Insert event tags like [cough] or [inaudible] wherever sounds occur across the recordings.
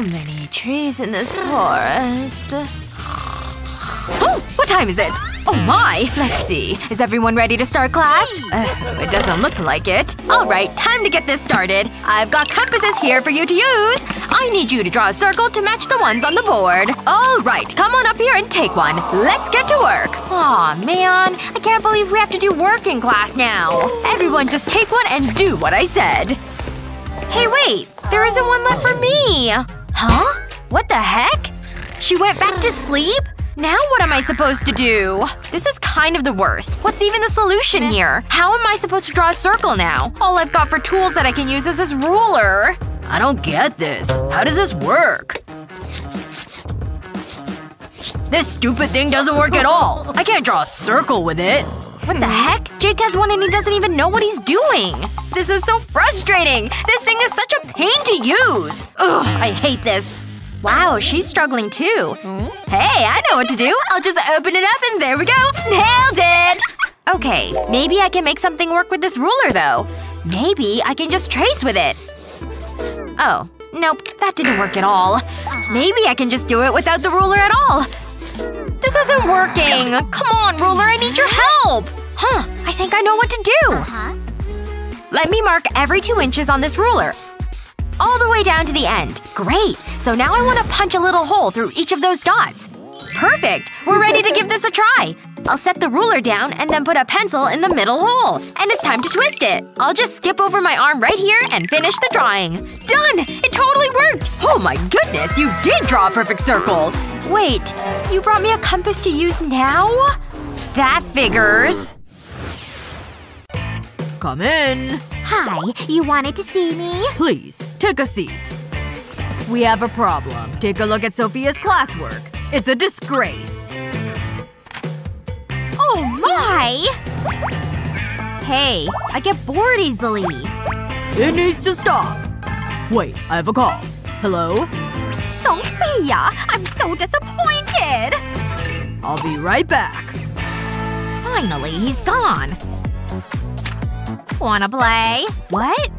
Many trees in this forest. Oh! What time is it? Oh my! Let's see. Is everyone ready to start class? Uh, it doesn't look like it. Alright, time to get this started. I've got compasses here for you to use. I need you to draw a circle to match the ones on the board. Alright, come on up here and take one. Let's get to work. Aw, man. I can't believe we have to do work in class now. Everyone just take one and do what I said. Hey wait! There isn't one left for me! Huh? What the heck? She went back to sleep? Now what am I supposed to do? This is kind of the worst. What's even the solution here? How am I supposed to draw a circle now? All I've got for tools that I can use is this ruler. I don't get this. How does this work? This stupid thing doesn't work at all. I can't draw a circle with it. What the hmm. heck? Jake has one and he doesn't even know what he's doing. This is so frustrating! This thing is such a pain to use! Ugh, I hate this. Wow, she's struggling too. Hmm? Hey, I know what to do. I'll just open it up and there we go. Nailed it! Okay, maybe I can make something work with this ruler though. Maybe I can just trace with it. Oh. Nope, that didn't work at all. Maybe I can just do it without the ruler at all. This isn't working! Come on, ruler, I need your help! Huh, I think I know what to do. Uh-huh. Let me mark every two inches on this ruler. All the way down to the end. Great! So now I want to punch a little hole through each of those dots. Perfect! We're ready to give this a try. I'll set the ruler down and then put a pencil in the middle hole. And it's time to twist it. I'll just skip over my arm right here and finish the drawing. Done! It totally worked! Oh my goodness, you did draw a perfect circle! Wait. You brought me a compass to use now? That figures. Come in. Hi, you wanted to see me? Please, take a seat. We have a problem. Take a look at Sophia's classwork. It's a disgrace. Oh my! Hey, I get bored easily. It needs to stop. Wait, I have a call. Hello? Sophia! I'm so disappointed! I'll be right back. Finally, he's gone. Wanna play? What?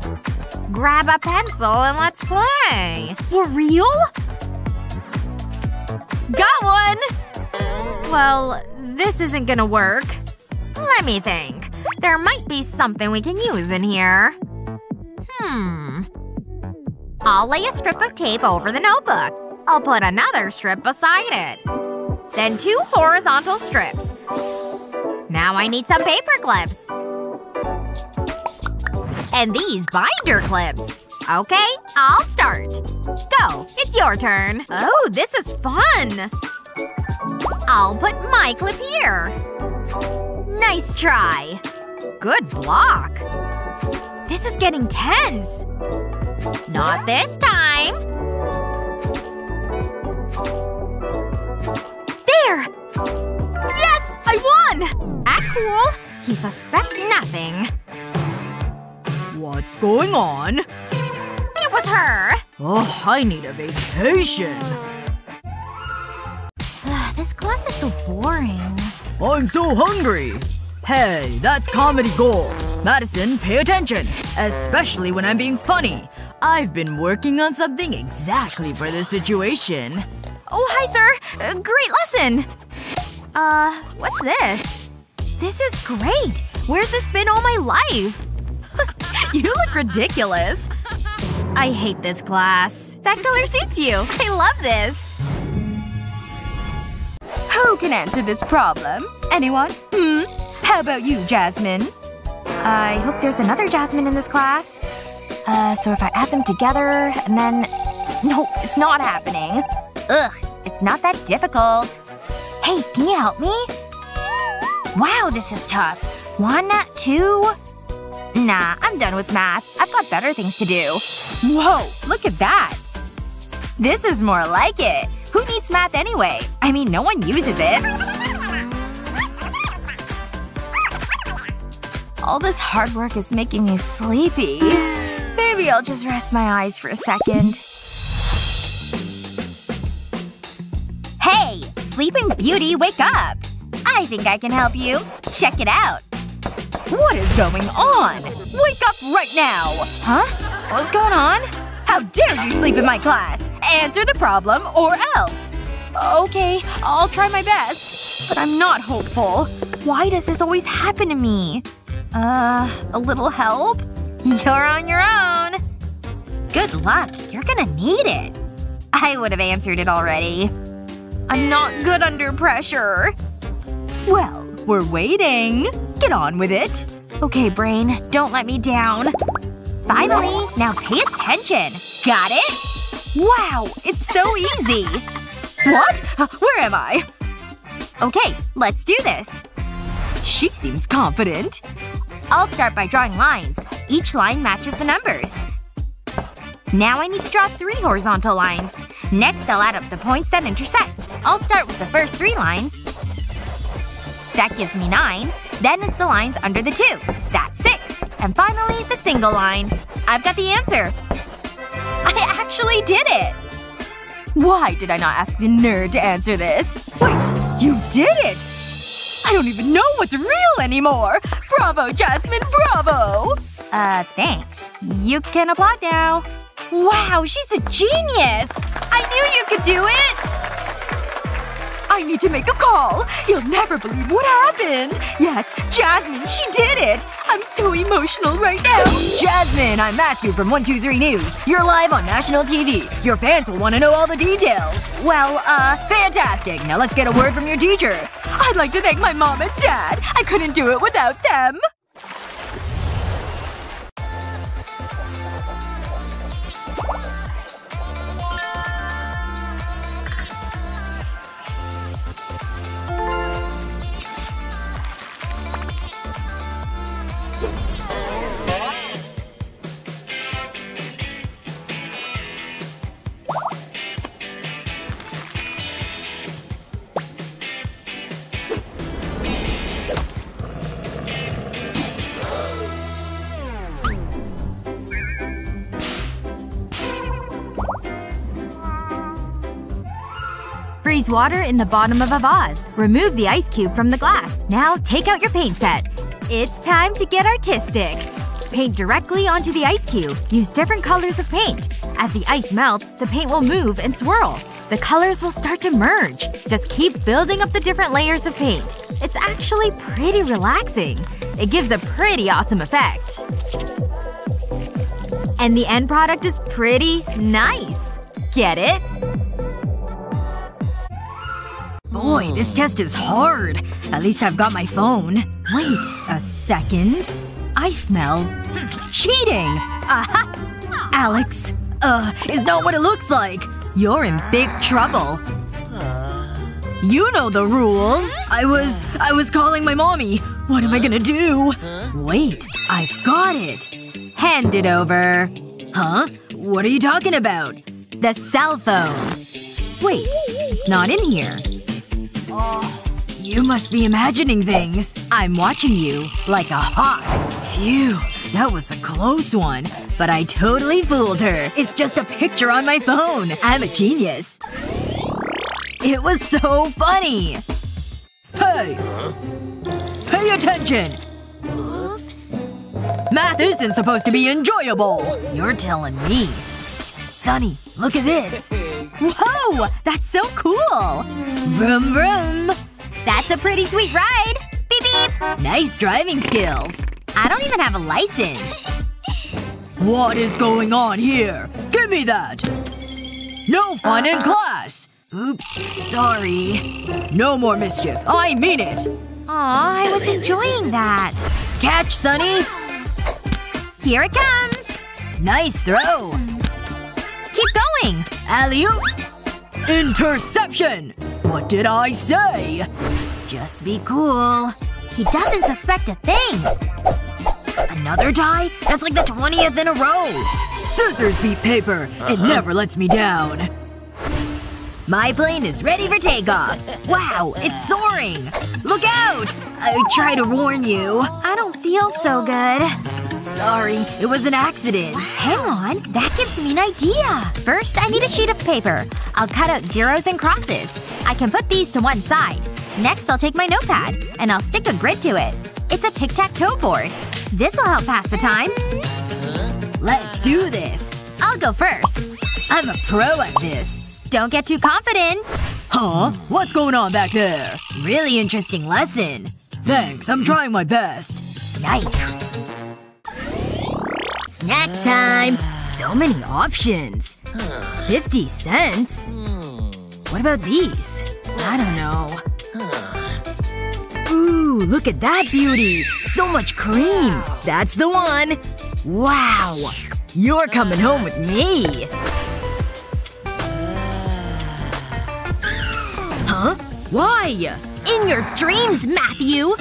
Grab a pencil and let's play. For real? Got one! Well, this isn't gonna work. Let me think. There might be something we can use in here. Hmm. I'll lay a strip of tape over the notebook. I'll put another strip beside it. Then two horizontal strips. Now I need some paper clips. And these binder clips. Okay, I'll start. Go. It's your turn. Oh, this is fun! I'll put my clip here. Nice try. Good block. This is getting tense. Not this time. There! Yes! I won! Act cool. He suspects nothing. What's going on? It was her. Oh, I need a vacation. this class is so boring. I'm so hungry. Hey, that's comedy gold. Madison, pay attention. Especially when I'm being funny. I've been working on something exactly for this situation. Oh, hi, sir. Uh, great lesson. Uh, what's this? This is great. Where's this been all my life? [laughs] you look ridiculous. I hate this class. That color suits you. I love this. Who can answer this problem? Anyone? Hmm? How about you, Jasmine? I hope there's another Jasmine in this class. Uh, so if I add them together, and then… No, it's not happening. Ugh, it's not that difficult. Hey, can you help me? Wow, this is tough. One, two… Nah, I'm done with math. I've got better things to do. Whoa, look at that! This is more like it. Who needs math anyway? I mean, no one uses it. All this hard work is making me sleepy. Maybe I'll just rest my eyes for a second. Hey! Sleeping Beauty, wake up! I think I can help you. Check it out. What is going on? Wake up right now! Huh? What's going on? How dare you sleep in my class? Answer the problem or else. Okay, I'll try my best. But I'm not hopeful. Why does this always happen to me? Uh, a little help? You're on your own. Good luck. You're gonna need it. I would have answered it already. I'm not good under pressure. Well, we're waiting. Get on with it. Okay, brain. Don't let me down. Finally! Now pay attention. Got it? Wow! It's so easy! What? Uh, where am I? Okay, let's do this. She seems confident. I'll start by drawing lines. Each line matches the numbers. Now I need to draw three horizontal lines. Next I'll add up the points that intersect. I'll start with the first three lines. That gives me nine. Then it's the lines under the two. That's six. And finally, the single line. I've got the answer. I actually did it! Why did I not ask the nerd to answer this? Wait, you did it! I don't even know what's real anymore! Bravo, Jasmine, bravo! Uh, thanks. You can applaud now. Wow, she's a genius! I knew you could do it! I need to make a call! You'll never believe what happened! Yes, Jasmine, she did it! I'm so emotional right now! Jasmine, I'm Matthew from 123 News. You're live on national TV. Your fans will want to know all the details. Well, uh… Fantastic! Now let's get a word from your teacher. I'd like to thank my mom and dad. I couldn't do it without them. Water in the bottom of a vase. Remove the ice cube from the glass. Now take out your paint set. It's time to get artistic. Paint directly onto the ice cube. Use different colors of paint. As the ice melts, the paint will move and swirl. The colors will start to merge. Just keep building up the different layers of paint. It's actually pretty relaxing. It gives a pretty awesome effect. And the end product is pretty nice. Get it? Boy, this test is hard. At least I've got my phone. Wait a second. I smell… cheating! Aha! Alex, uh, is not what it looks like. You're in big trouble. You know the rules. I was… I was calling my mommy. What am I gonna do? Wait. I've got it. Hand it over. Huh? What are you talking about? The cell phone. Wait. It's not in here. You must be imagining things. I'm watching you. Like a hawk. Phew. That was a close one. But I totally fooled her. It's just a picture on my phone. I'm a genius. It was so funny! Hey! Pay attention! Oops. Math isn't supposed to be enjoyable! You're telling me. Psst. Sonny, look at this. [laughs] Whoa! That's so cool! Vroom vroom. That's a pretty sweet ride! Beep beep! Nice driving skills. I don't even have a license. What is going on here? Give me that! No fun in class! Oops. Sorry. No more mischief. I mean it! Aw, I was enjoying that. Catch, Sonny! Here it comes! Nice throw! Keep going! Alley-oop! Interception! What did I say? Just be cool. He doesn't suspect a thing. Another tie? That's like the 20th in a row! Scissors beat paper. It uh-huh. never lets me down. My plane is ready for takeoff. Wow, it's soaring! Look out! I try to warn you. I don't feel so good. Sorry, it was an accident. Hang on. That gives me an idea. First, I need a sheet of paper. I'll cut out zeros and crosses. I can put these to one side. Next, I'll take my notepad. And I'll stick a grid to it. It's a tic-tac-toe board. This'll help pass the time. Let's do this. I'll go first. I'm a pro at this. Don't get too confident. Huh? What's going on back there? Really interesting lesson. Thanks, I'm trying my best. Nice. Snack time! So many options. 50 cents? What about these? I don't know. Ooh, look at that beauty! So much cream! That's the one! Wow! You're coming home with me! Huh? Why? In your dreams, Matthew!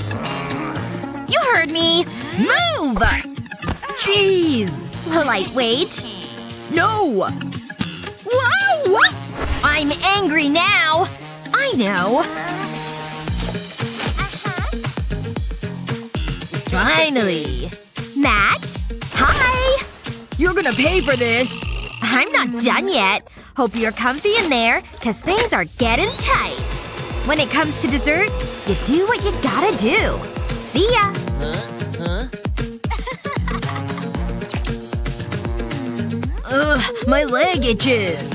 You heard me! Move! Jeez! Lightweight. No! Whoa! I'm angry now! I know. Finally. Matt? Hi! You're gonna pay for this! I'm not done yet. Hope you're comfy in there, cause things are getting tight. When it comes to dessert, you do what you gotta do. See ya! Ugh, my leg itches.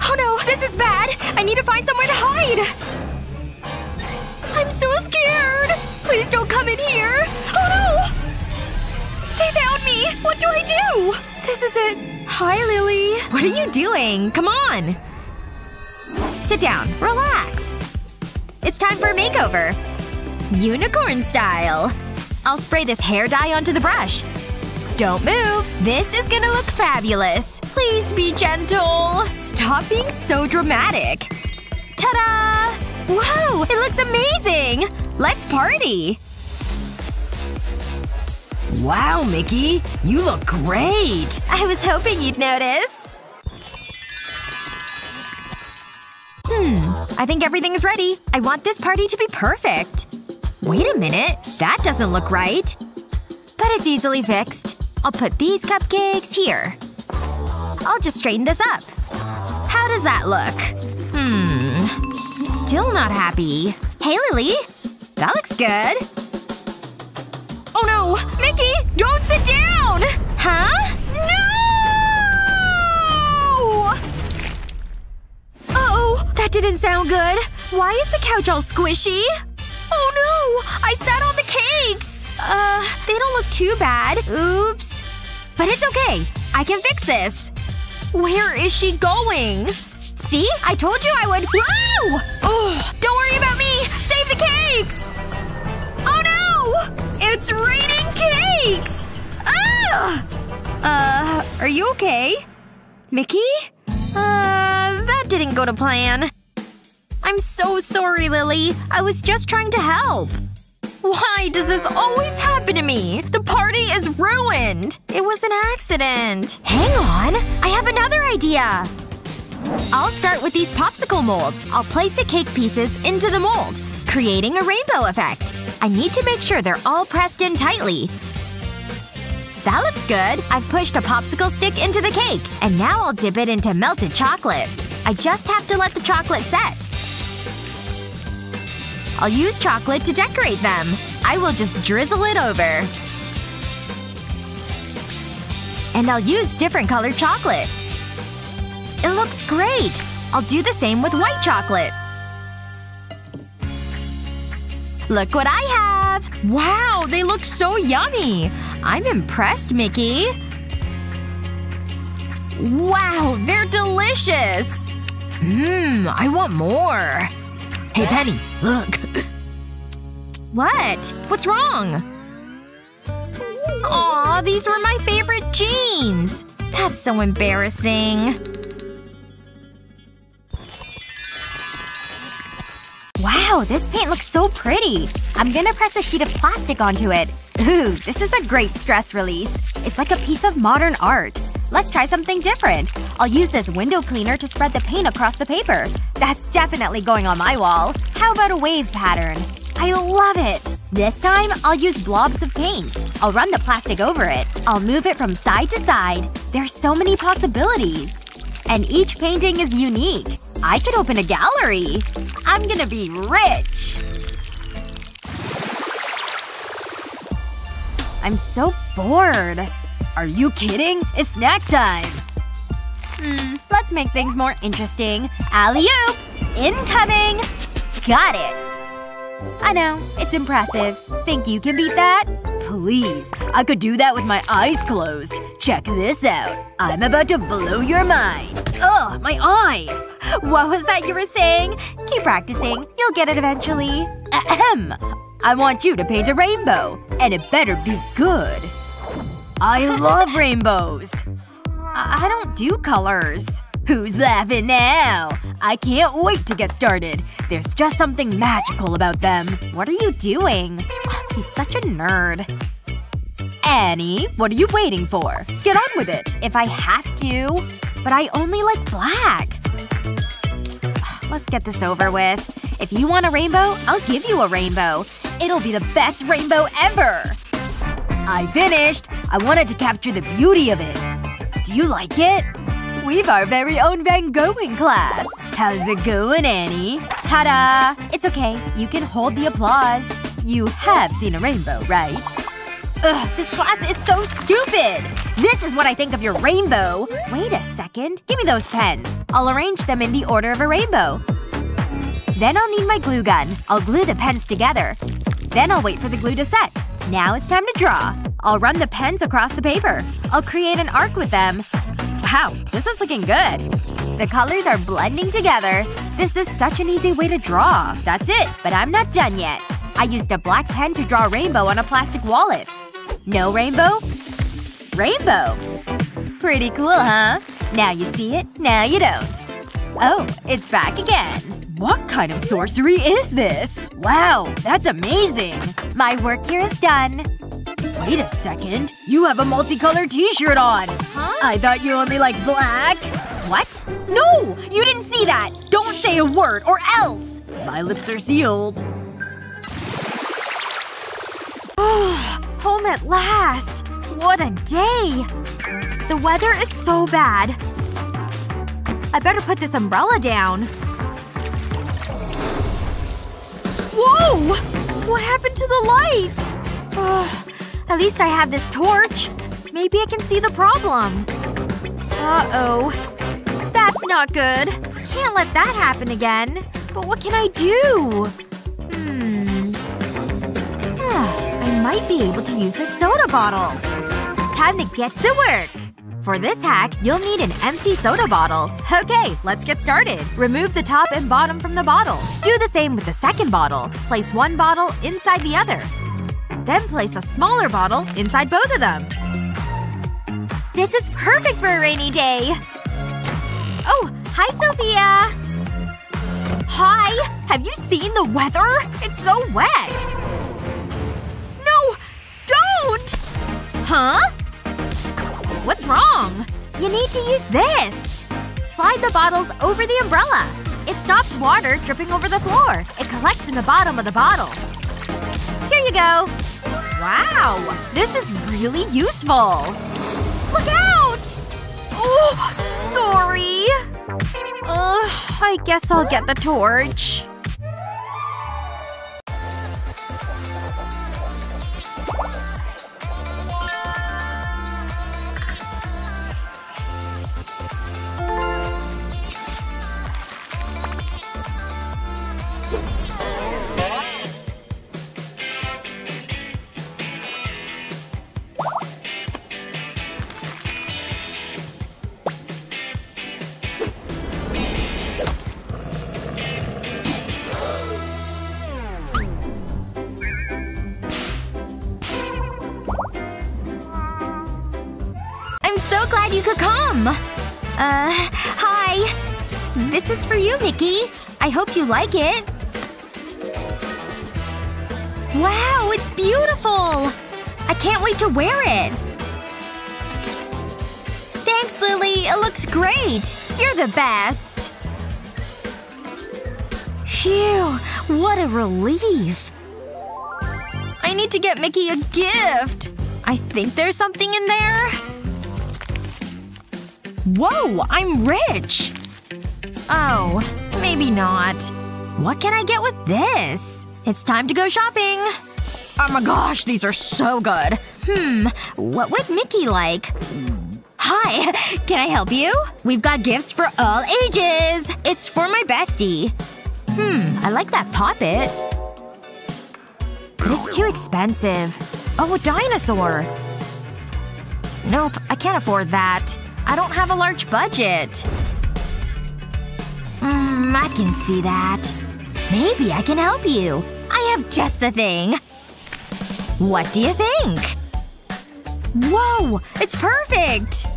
Oh no, this is bad! I need to find somewhere to hide! I'm so scared! Please don't come in here! Oh no! They found me! What do I do? This is it. Hi, Lily. What are you doing? Come on! Sit down. Relax. It's time for a makeover. Unicorn style. I'll spray this hair dye onto the brush. Don't move. This is gonna look fabulous. Please be gentle. Stop being so dramatic. Ta-da! Wow! It looks amazing! Let's party! Wow, Mickey. You look great! I was hoping you'd notice. Hmm. I think everything's ready. I want this party to be perfect. Wait a minute. That doesn't look right. But it's easily fixed. I'll put these cupcakes here. I'll just straighten this up. How does that look? Hmm. I'm still not happy. Hey, Lily. That looks good. Oh no! Mickey! Don't sit down! Huh? That didn't sound good. Why is the couch all squishy? Oh no! I sat on the cakes! Uh, they don't look too bad. Oops. But it's okay. I can fix this. Where is she going? See? I told you I would- Whoa! Oh, don't worry about me! Save the cakes! Oh no! It's raining cakes! Ah! Uh, are you okay? Mickey? Uh, didn't go to plan. I'm so sorry, Lily. I was just trying to help. Why does this always happen to me? The party is ruined! It was an accident. Hang on. I have another idea. I'll start with these popsicle molds. I'll place the cake pieces into the mold, creating a rainbow effect. I need to make sure they're all pressed in tightly. That looks good. I've pushed a popsicle stick into the cake. And now I'll dip it into melted chocolate. I just have to let the chocolate set. I'll use chocolate to decorate them. I will just drizzle it over. And I'll use different colored chocolate. It looks great! I'll do the same with white chocolate. Look what I have! Wow, they look so yummy! I'm impressed, Mickey. Wow, they're delicious! Mmm, I want more. Hey, Penny, look. What? What's wrong? Aw, these were my favorite jeans! That's so embarrassing. Wow, this paint looks so pretty. I'm gonna press a sheet of plastic onto it. Ooh, this is a great stress release. It's like a piece of modern art. Let's try something different. I'll use this window cleaner to spread the paint across the paper. That's definitely going on my wall. How about a wave pattern? I love it! This time, I'll use blobs of paint. I'll run the plastic over it. I'll move it from side to side. There's so many possibilities. And each painting is unique. I could open a gallery. I'm gonna be rich! I'm so bored. Are you kidding? It's snack time! Hmm, let's make things more interesting. Alley-oop! Incoming! Got it! I know. It's impressive. Think you can beat that? Please. I could do that with my eyes closed. Check this out. I'm about to blow your mind. Ugh, my eye! What was that you were saying? Keep practicing. You'll get it eventually. Ahem. I want you to paint a rainbow. And it better be good. I love rainbows. I, I don't do colors. Who's laughing now? I can't wait to get started. There's just something magical about them. What are you doing? [sighs] He's such a nerd. Annie, what are you waiting for? Get on with it. If I have to. But I only like black. [sighs] Let's get this over with. If you want a rainbow, I'll give you a rainbow. It'll be the best rainbow ever! I finished. I wanted to capture the beauty of it. Do you like it? We've our very own Van Gogh class. How's it going, Annie? Ta-da! It's okay. You can hold the applause. You have seen a rainbow, right? Ugh, this class is so stupid! This is what I think of your rainbow! Wait a second. Give me those pens. I'll arrange them in the order of a rainbow. Then I'll need my glue gun. I'll glue the pens together. Then I'll wait for the glue to set. Now it's time to draw. I'll run the pens across the paper. I'll create an arc with them. Wow, this is looking good. The colors are blending together. This is such an easy way to draw. That's it. But I'm not done yet. I used a black pen to draw rainbow on a plastic wallet. No rainbow? Rainbow. Pretty cool, huh? Now you see it, now you don't. Oh, it's back again. What kind of sorcery is this? Wow, that's amazing! My work here is done. Wait a second. You have a multicolored t-shirt on! Huh? I thought you only liked black. What? No! You didn't see that! Don't say a word, or else! My lips are sealed. Oh, [sighs] home at last! What a day! The weather is so bad. I better put this umbrella down. Whoa! What happened to the lights? Ugh. At least I have this torch. Maybe I can see the problem. Uh-oh. That's not good. Can't let that happen again. But what can I do? Hmm. I might be able to use this soda bottle. Time to get to work! For this hack, you'll need an empty soda bottle. Okay, let's get started. Remove the top and bottom from the bottle. Do the same with the second bottle. Place one bottle inside the other. Then place a smaller bottle inside both of them. This is perfect for a rainy day! Oh, hi Sophia! Hi! Have you seen the weather? It's so wet! No! Don't! Huh? What's wrong? You need to use this. Slide the bottles over the umbrella. It stops water dripping over the floor. It collects in the bottom of the bottle. Here you go. Wow. This is really useful. Look out! Oh, sorry. Ugh, I guess I'll get the torch. Uh, hi. This is for you, Mickey. I hope you like it. Wow, it's beautiful! I can't wait to wear it! Thanks, Lily. It looks great. You're the best. Phew. What a relief. I need to get Mickey a gift. I think there's something in there. Whoa! I'm rich! Oh. Maybe not. What can I get with this? It's time to go shopping! Oh my gosh, these are so good. Hmm, what would Mickey like? Hi, [laughs] can I help you? We've got gifts for all ages! It's for my bestie. Hmm, I like that poppet. But it's too expensive. Oh, a dinosaur. Nope, I can't afford that. I don't have a large budget. Hmm, I can see that. Maybe I can help you. I have just the thing. What do you think? Whoa! It's perfect!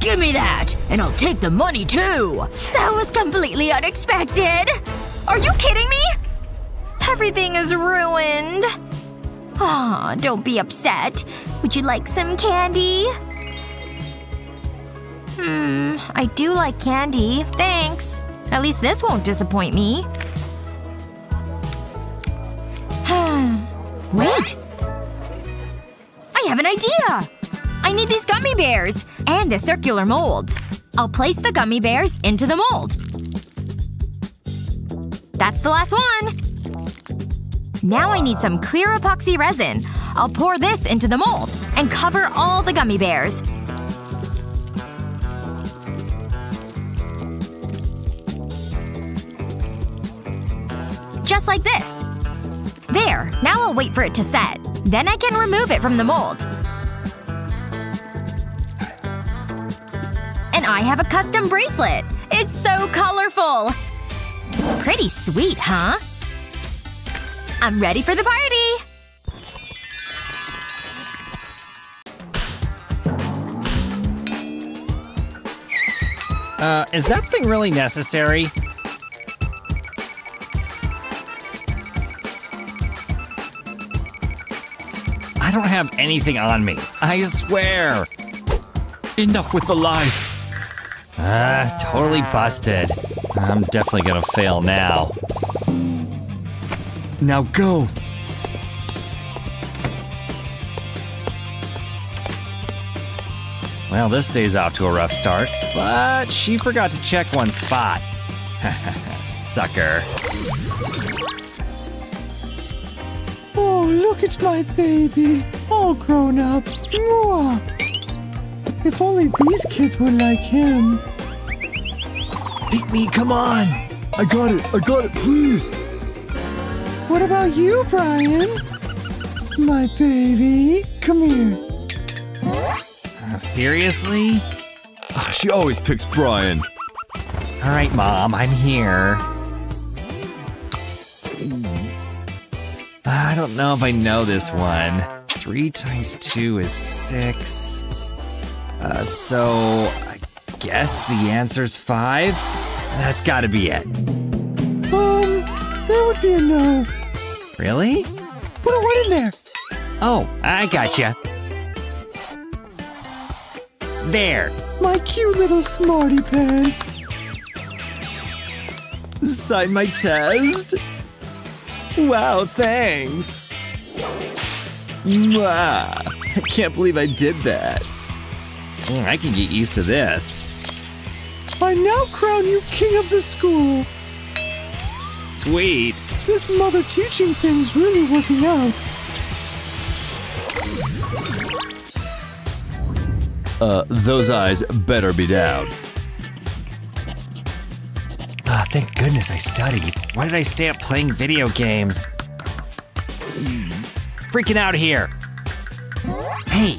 Give me that! And I'll take the money too! That was completely unexpected! Are you kidding me? Everything is ruined. Aw, oh, don't be upset. Would you like some candy? Hmm, I do like candy. Thanks. At least this won't disappoint me. [sighs] Wait! I have an idea! I need these gummy bears! And the circular mold. I'll place the gummy bears into the mold. That's the last one! Now I need some clear epoxy resin. I'll pour this into the mold and cover all the gummy bears. There. Now I'll wait for it to set. Then I can remove it from the mold. And I have a custom bracelet. It's so colorful! It's pretty sweet, huh? I'm ready for the party! Uh, is that thing really necessary? Don't have anything on me. I swear. Enough with the lies. Ah, totally busted. I'm definitely gonna fail now. Now go! Well, this day's off to a rough start, but she forgot to check one spot. [laughs] Sucker. Look at my baby, all grown up. Mwah. If only these kids were like him. Pick me, come on! I got it, I got it, please! What about you, Brian? My baby, come here. Uh, seriously? Oh, she always picks Brian. Alright, Mom, I'm here. I don't know if I know this one. Three times two is six. Uh, so, I guess the answer's five? That's gotta be it. Um, that would be a no. Really? Put a one in there. Oh, I gotcha. There. My cute little smarty pants. Sign my test? Wow, thanks. Mwah. I can't believe I did that. Mm, I can get used to this. I now crown you king of the school. Sweet. This mother teaching thing's really working out. Uh, those eyes better be down. Ah, thank goodness I studied. Why did I stay up playing video games? Freaking out here. Hey,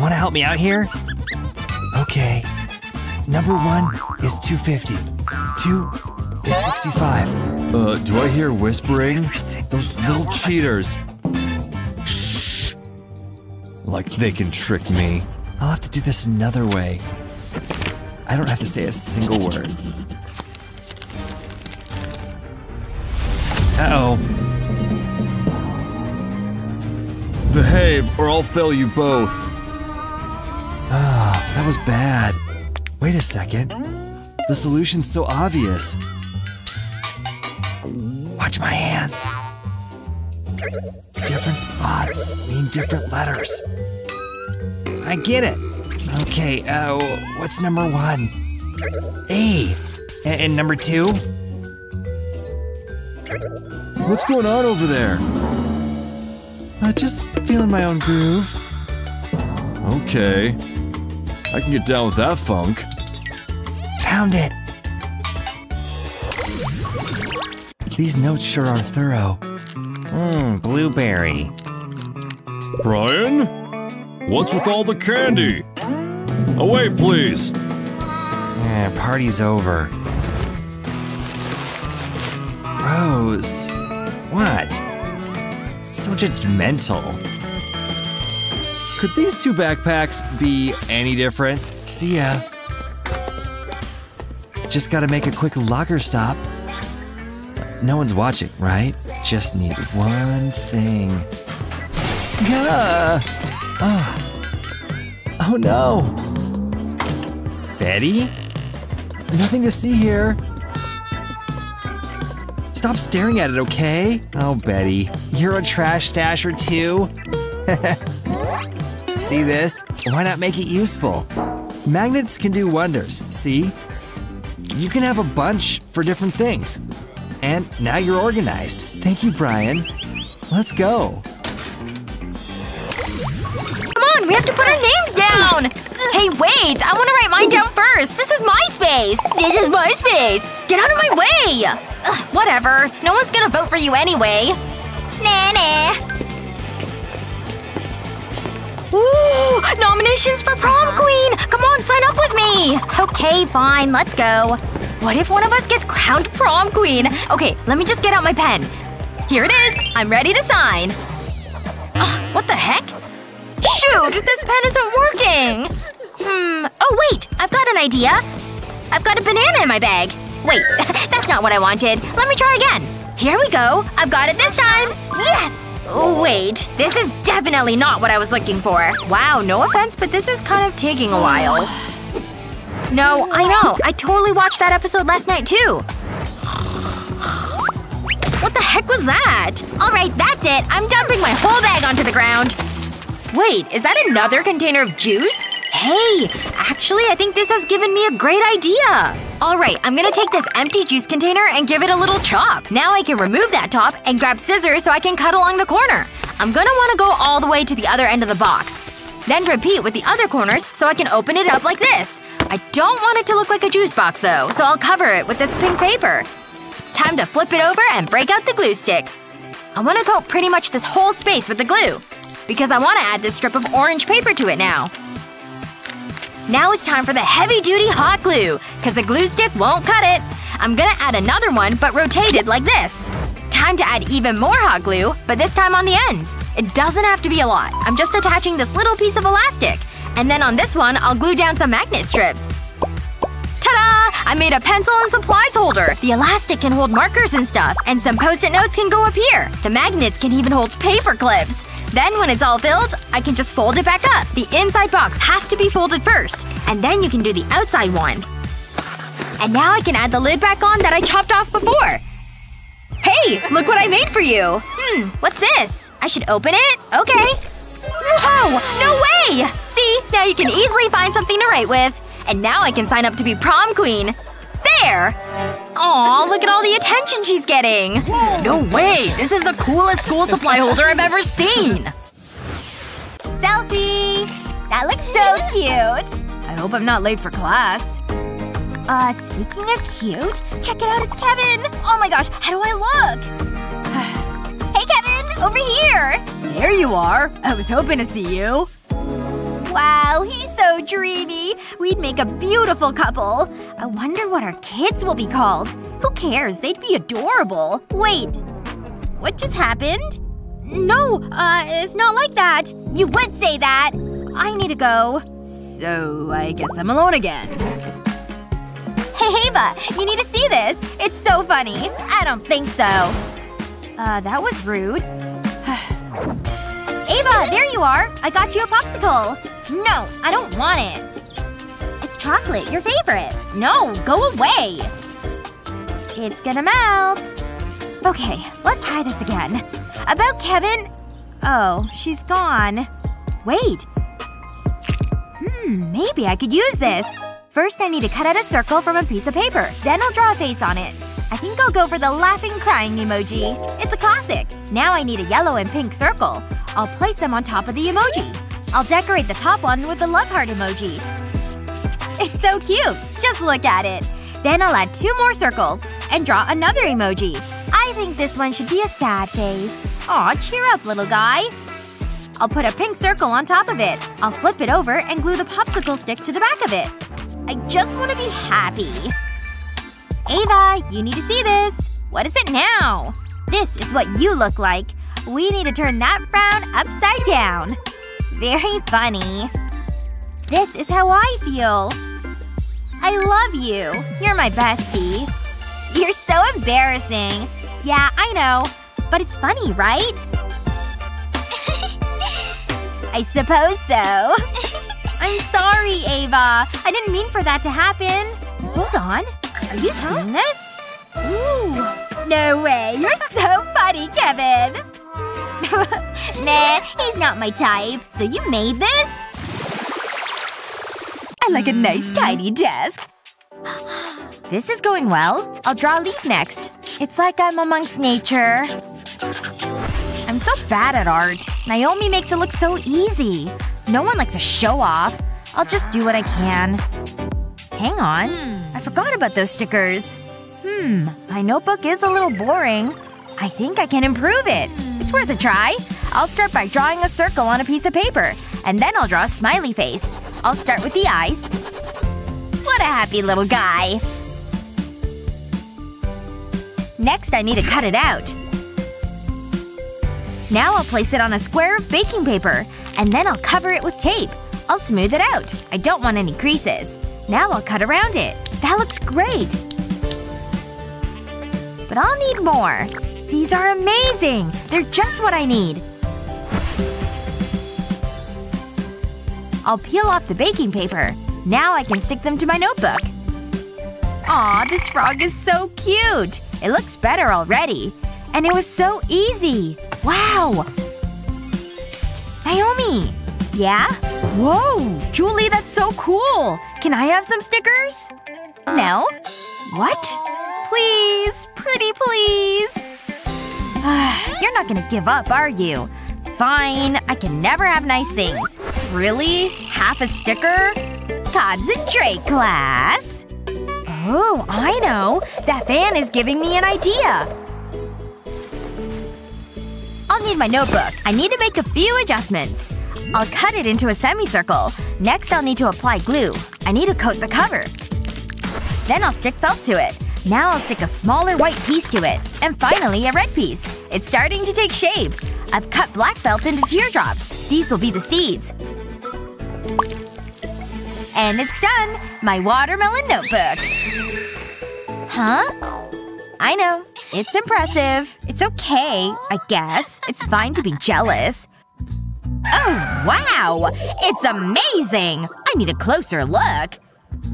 wanna help me out here? Okay. Number one is 250. Two is 65. Uh, do I hear whispering? Those little cheaters. Shh. Like they can trick me. I'll have to do this another way. I don't have to say a single word. Uh-oh. Behave or I'll fail you both. Ah, that was bad. Wait a second. The solution's so obvious. Psst. Watch my hands. Different spots mean different letters. I get it. Okay, uh, what's number one? A. A- and number two? What's going on over there? Uh, just feeling my own groove. Okay. I can get down with that funk. Found it! These notes sure are thorough. Mmm, blueberry. Brian? What's with all the candy? Away, please. Eh, party's over. Rose. What? So judgmental. Could these two backpacks be any different? See ya. Just gotta make a quick locker stop. No one's watching, right? Just need one thing. Gah! Oh. oh no! Betty? Nothing to see here. Stop staring at it, okay? Oh, Betty, you're a trash stasher too? [laughs] see this? Why not make it useful? Magnets can do wonders, see? You can have a bunch for different things. And now you're organized. Thank you, Brian. Let's go. Come on, we have to put our names down! Hey, wait! I want to write mine down first! This is my space! This is my space! Get out of my way! Ugh, whatever. No one's gonna vote for you anyway. Nah, nah. Ooh! Nominations for prom queen! Come on, sign up with me! Okay, fine, let's go. What if one of us gets crowned prom queen? Okay, let me just get out my pen. Here it is! I'm ready to sign. Ugh, what the heck? Shoot! This pen isn't working! Hmm. Oh wait! I've got an idea! I've got a banana in my bag. Wait, [laughs] that's not what I wanted. Let me try again. Here we go. I've got it this time! Yes! Oh, wait. This is definitely not what I was looking for. Wow, no offense, but this is kind of taking a while. No, I know. I totally watched that episode last night, too. What the heck was that? Alright, that's it. I'm dumping my whole bag onto the ground. Wait, is that another container of juice? Hey! Actually, I think this has given me a great idea! Alright, I'm gonna take this empty juice container and give it a little chop. Now I can remove that top and grab scissors so I can cut along the corner. I'm gonna wanna go all the way to the other end of the box. Then repeat with the other corners so I can open it up like this. I don't want it to look like a juice box though, so I'll cover it with this pink paper. Time to flip it over and break out the glue stick. I want to coat pretty much this whole space with the glue. Because I want to add this strip of orange paper to it now. Now it's time for the heavy-duty hot glue, cause the glue stick won't cut it. I'm gonna add another one, but rotated like this. Time to add even more hot glue, but this time on the ends. It doesn't have to be a lot. I'm just attaching this little piece of elastic. And then on this one, I'll glue down some magnet strips. Ta-da! I made a pencil and supplies holder. The elastic can hold markers and stuff, and some post-it notes can go up here. The magnets can even hold paper clips. Then when it's all filled, I can just fold it back up. The inside box has to be folded first, and then you can do the outside one. And now I can add the lid back on that I chopped off before. Hey! Look what I made for you! Hmm, what's this? I should open it? Okay. Whoa! No way! See? Now you can easily find something to write with. And now I can sign up to be prom queen. There! Aw, look at all the attention she's getting! No way! This is the coolest school supply holder I've ever seen! Selfie! That looks so cute! I hope I'm not late for class. Uh, speaking of cute, check it out, it's Kevin! Oh my gosh, how do I look? [sighs] hey Kevin! Over here! There you are. I was hoping to see you. Wow, he's so dreamy. We'd make a beautiful couple. I wonder what our kids will be called. Who cares? They'd be adorable. Wait. What just happened? No, uh, it's not like that. You would say that. I need to go. So, I guess I'm alone again. Hey, Ava, you need to see this. It's so funny. I don't think so. Uh, that was rude. [sighs] Ava, there you are. I got you a popsicle. No, I don't want it. It's chocolate, your favorite. No, go away. It's gonna melt. Okay, let's try this again. About Kevin… Oh, she's gone. Wait. Hmm, maybe I could use this. First I need to cut out a circle from a piece of paper. Then I'll draw a face on it. I think I'll go for the laughing crying emoji. It's a classic. Now I need a yellow and pink circle. I'll place them on top of the emoji. I'll decorate the top one with the love heart emoji. It's so cute! Just look at it. Then I'll add two more circles. And draw another emoji. I think this one should be a sad face. Aw, cheer up, little guy. I'll put a pink circle on top of it. I'll flip it over and glue the popsicle stick to the back of it. I just want to be happy. Ava, you need to see this. What is it now? This is what you look like. We need to turn that frown upside down. Very funny. This is how I feel. I love you. You're my bestie. You're so embarrassing. Yeah, I know. But it's funny, right? [laughs] I suppose so. I'm sorry, Ava. I didn't mean for that to happen. Hold on. Are you seeing this? Ooh. No way. You're so funny, Kevin. [laughs] nah, he's not my type. So you made this? I like a nice mm. tidy desk. [gasps] This is going well. I'll draw a leaf next. It's like I'm amongst nature. I'm so bad at art. Naomi makes it look so easy. No one likes to show off. I'll just do what I can. Hang on. Hmm. I forgot about those stickers. Hmm. My notebook is a little boring. I think I can improve it. Hmm. It's worth a try. I'll start by drawing a circle on a piece of paper. And then I'll draw a smiley face. I'll start with the eyes. What a happy little guy. Next I need to cut it out. Now I'll place it on a square of baking paper. And then I'll cover it with tape. I'll smooth it out. I don't want any creases. Now I'll cut around it. That looks great! But I'll need more. These are amazing! They're just what I need. I'll peel off the baking paper. Now I can stick them to my notebook. Aw, this frog is so cute! It looks better already. And it was so easy! Wow! Psst. Naomi! Yeah? Whoa! Julie, that's so cool! Can I have some stickers? No? What? Please. Pretty please. You're not gonna give up, are you? Fine. I can never have nice things. Really? Half a sticker? Concentrate, class. Oh, I know. That fan is giving me an idea. I'll need my notebook. I need to make a few adjustments. I'll cut it into a semicircle. Next I'll need to apply glue. I need to coat the cover. Then I'll stick felt to it. Now I'll stick a smaller white piece to it. And finally a red piece. It's starting to take shape. I've cut black felt into teardrops. These will be the seeds. And it's done! My watermelon notebook. Huh? I know. It's impressive. It's okay, I guess. It's fine to be jealous. Oh, wow! It's amazing! I need a closer look.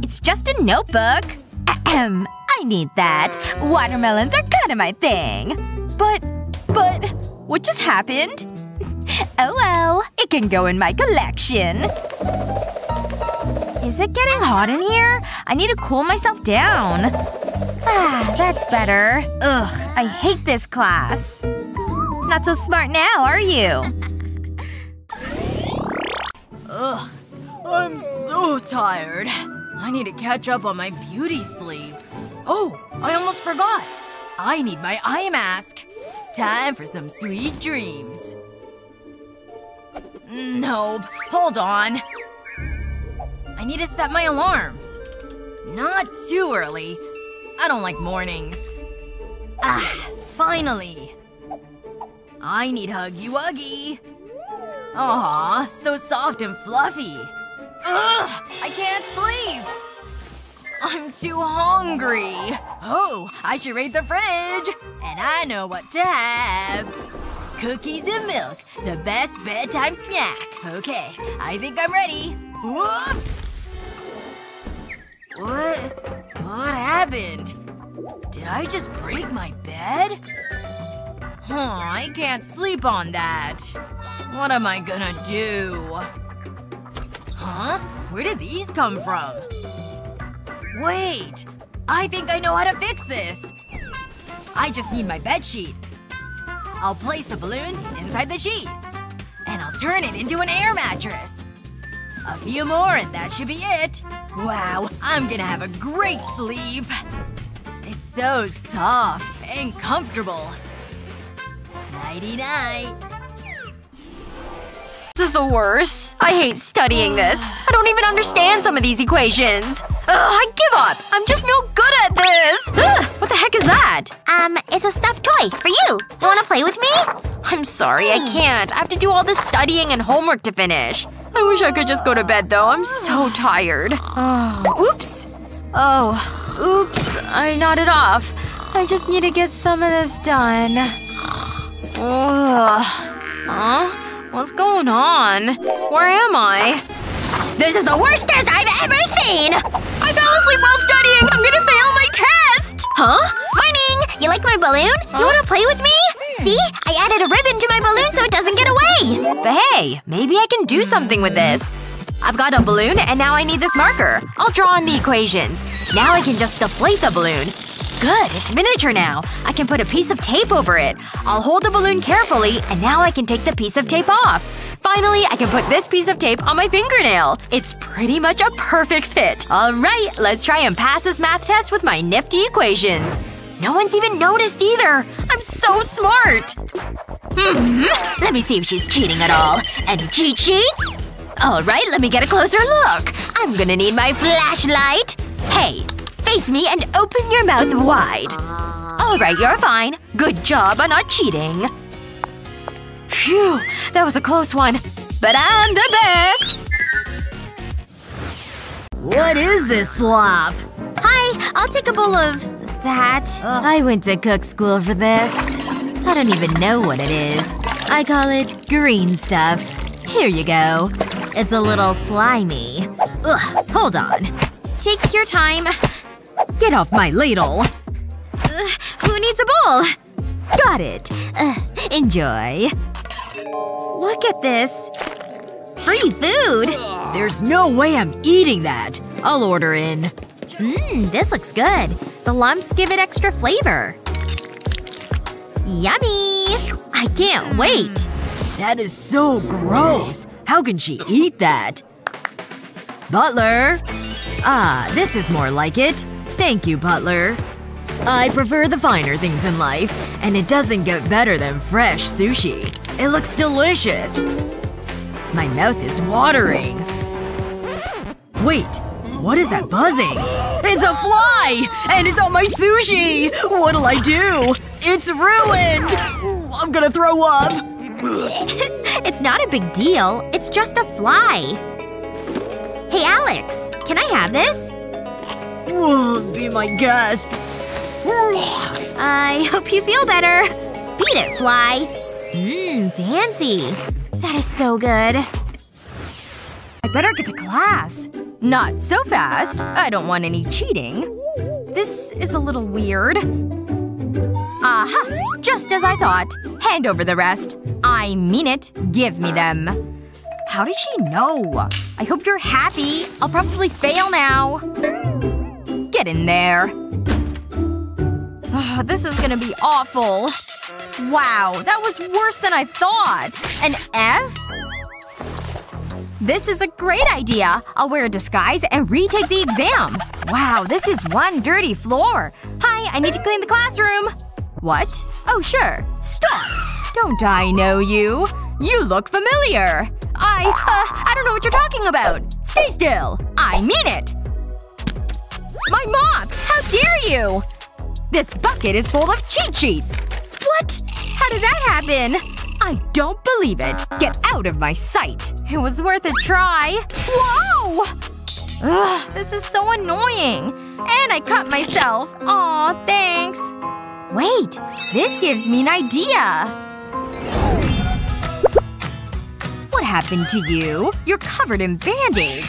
It's just a notebook. [clears throat] Ahem. I need that. Watermelons are kinda my thing. But… but… what just happened? [laughs] Oh well. It can go in my collection. Is it getting hot in here? I need to cool myself down. Ah, that's better. Ugh, I hate this class. Not so smart now, are you? Ugh. I'm so tired. I need to catch up on my beauty sleep. Oh! I almost forgot! I need my eye mask. Time for some sweet dreams. Nope. Hold on. I need to set my alarm. Not too early. I don't like mornings. Ah, finally. I need Huggy Wuggy. Aw, so soft and fluffy. Ugh! I can't sleep! I'm too hungry. Oh, I should raid the fridge. And I know what to have. Cookies and milk. The best bedtime snack. Okay, I think I'm ready. Whoops! What? What happened? Did I just break my bed? Huh, I can't sleep on that. What am I gonna do? Huh? Where did these come from? Wait! I think I know how to fix this! I just need my bed sheet. I'll place the balloons inside the sheet. And I'll turn it into an air mattress. A few more and that should be it. Wow, I'm gonna have a great sleep. It's so soft and comfortable. Nighty-night. This is the worst. I hate studying this. I don't even understand some of these equations. Ugh, I give up. I'm just no good at this. Ugh, what the heck is that? Um, it's a stuffed toy for you. You wanna play with me? I'm sorry, I can't. I have to do all this studying and homework to finish. I wish I could just go to bed though. I'm so tired. Oh, [sighs] oops. Oh, oops. I nodded off. I just need to get some of this done. Ugh. Huh? What's going on? Where am I? This is the worst test I've ever seen! I fell asleep while studying! I'm gonna fail my test! Huh? Morning! You like my balloon? You wanna play with me? See? I added a ribbon to my balloon so it doesn't get away! But hey, maybe I can do something with this. I've got a balloon and now I need this marker. I'll draw on the equations. Now I can just deflate the balloon. Good, it's miniature now. I can put a piece of tape over it. I'll hold the balloon carefully, and now I can take the piece of tape off. Finally, I can put this piece of tape on my fingernail. It's pretty much a perfect fit. Alright, let's try and pass this math test with my nifty equations. No one's even noticed either. I'm so smart. Hmm. Let me see if she's cheating at all. Any cheat sheets? Alright, let me get a closer look. I'm gonna need my flashlight. Hey, face me and open your mouth wide. Alright, you're fine. Good job on not cheating. Phew, that was a close one. But I'm the best! What is this slop? Hi, I'll take a bowl of… that. I went to cook school for this. I don't even know what it is. I call it green stuff. Here you go. It's a little slimy. Ugh, hold on. Take your time. Get off my ladle. Uh, who needs a bowl? Got it. Uh, enjoy. Look at this. Free food? There's no way I'm eating that. I'll order in. Mmm, this looks good. The lumps give it extra flavor. Yummy! I can't wait. That is so gross. How can she eat that? Butler? Ah, this is more like it. Thank you, Butler. I prefer the finer things in life, and it doesn't get better than fresh sushi. It looks delicious. My mouth is watering. Wait, what is that buzzing? It's a fly! And it's on my sushi! What'll I do? It's ruined! I'm gonna throw up. [laughs] it's not a big deal. It's just a fly. Hey, Alex. Can I have this? Be my guest. I hope you feel better. Beat it, fly. Mmm, fancy. That is so good. I better get to class. Not so fast. I don't want any cheating. This is a little weird. Aha! Just as I thought. Hand over the rest. I mean it. Give me them. How did she know? I hope you're happy. I'll probably fail now. Get in there. Ugh, this is gonna be awful. Wow, that was worse than I thought. An F? This is a great idea. I'll wear a disguise and retake the exam. Wow, this is one dirty floor. Hi, I need to clean the classroom. What? Oh, sure. Stop! Don't I know you? You look familiar. I, uh, I don't know what you're talking about. Stay still. I mean it. My mop! How dare you! This bucket is full of cheat sheets! What? How did that happen? I don't believe it. Get out of my sight. It was worth a try. Whoa! Ugh, this is so annoying. And I cut myself. Aw, thanks. Wait. This gives me an idea. What happened to you? You're covered in band-aids.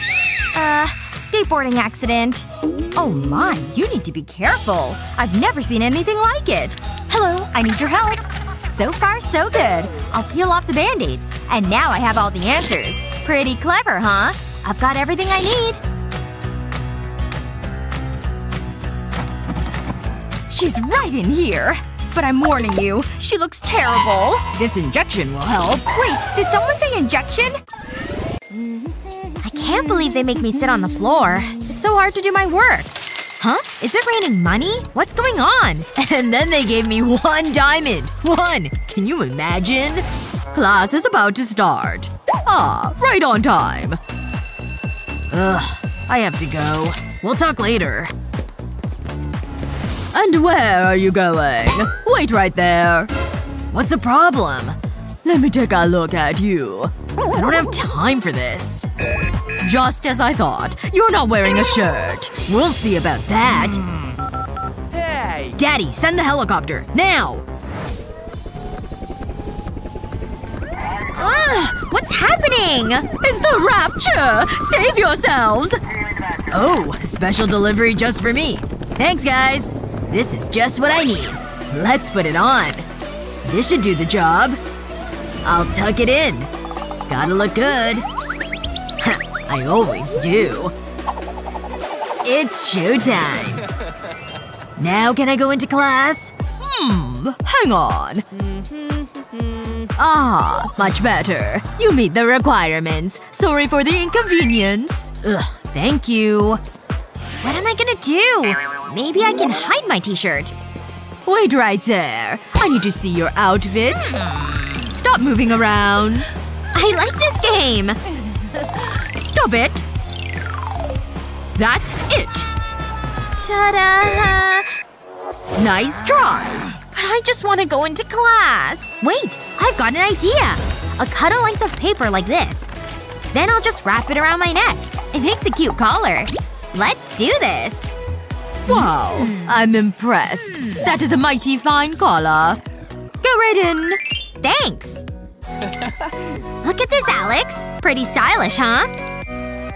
Uh, skateboarding accident. Oh my, you need to be careful. I've never seen anything like it. Hello, I need your help. So far, so good. I'll peel off the band-aids. And now I have all the answers. Pretty clever, huh? I've got everything I need. She's right in here. But I'm warning you, she looks terrible. This injection will help. Wait, did someone say injection? I can't believe they make me sit on the floor. It's so hard to do my work. Huh? Is it raining money? What's going on? [laughs] And then they gave me one diamond. One! Can you imagine? Class is about to start. Ah, right on time. Ugh. I have to go. We'll talk later. And where are you going? Wait right there. What's the problem? Let me take a look at you. I don't have time for this. Just as I thought. You're not wearing a shirt. We'll see about that. Hey! Daddy, send the helicopter. Now! Ugh! What's happening? It's the rapture! Save yourselves! Oh, special delivery just for me. Thanks, guys. This is just what I need. Let's put it on. This should do the job. I'll tuck it in. Gotta look good. I always do. It's showtime. Now can I go into class? Hmm, hang on. Ah, much better. You meet the requirements. Sorry for the inconvenience. Ugh, thank you. What am I gonna do? Maybe I can hide my t-shirt. Wait right there. I need to see your outfit. Stop moving around. I like this game! [laughs] Stop it. That's it. Ta-da! Nice try. But I just want to go into class. Wait! I've got an idea! I'll cut a length of paper like this. Then I'll just wrap it around my neck. It makes a cute collar. Let's do this. Wow. Hmm. I'm impressed. Hmm. That is a mighty fine collar. Go right in. Thanks! [laughs] Look at this, Alex. Pretty stylish, huh?